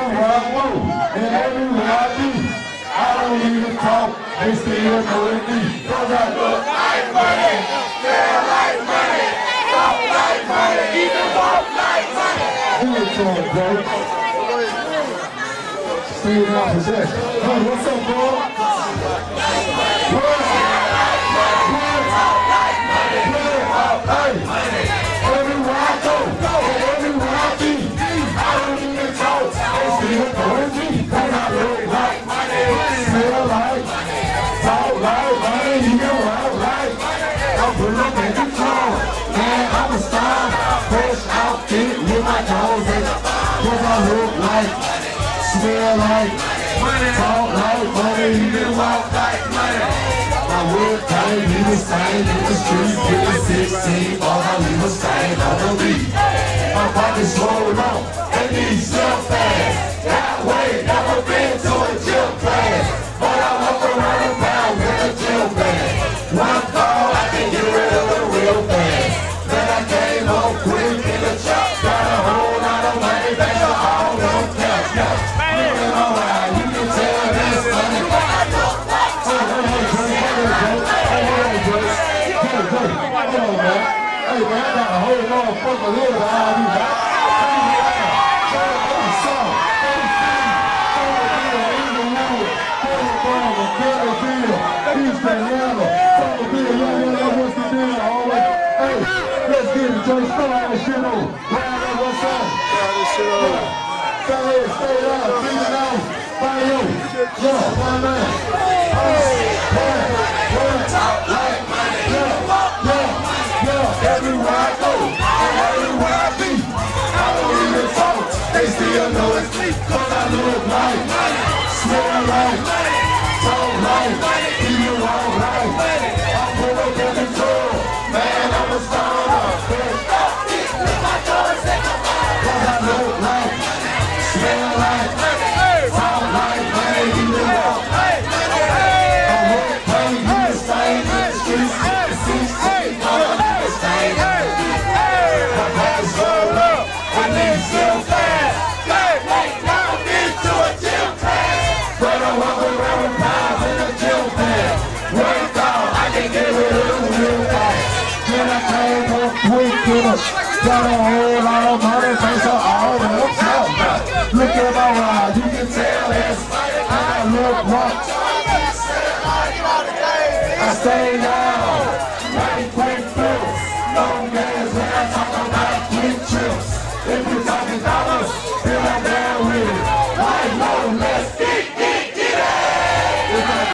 And everywhere I be, I don't even talk. They still knowing me. Cause I look like money, smell like money, talk like money, even walk like money. Do it to bro. Stay in possession. Hey, what's up, bro? What? Everywhere in the car. Man, I'm a star. Fresh outfit with my toes in. Cause I look like, smell like, talk like money, even walk like money. My wood cane, he was stain in the street, getting 16, all I leave was stain on the beat. My pockets swollen up, and these Hey man, I got a whole motherfucker here with all these guys. Let's get it, Joe. Start all this shit over. Round up, what's up? Stay here, stay down, bring it down. Fire you. Yeah, one man. Hey, hey, smell like talk like even walk like I pull up in got a whole lot of money, thanks to all the. Look at my ride, you can tell that's I look what I stay down.